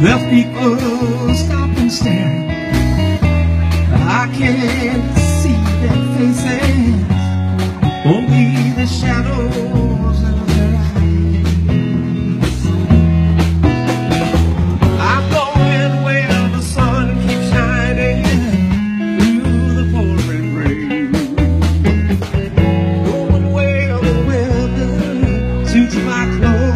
Left people stop and stare. I can't see their faces, only the shadows of their eyes. I'm going where the sun keeps shining through the pouring rain. Going where the weather suits my clothes.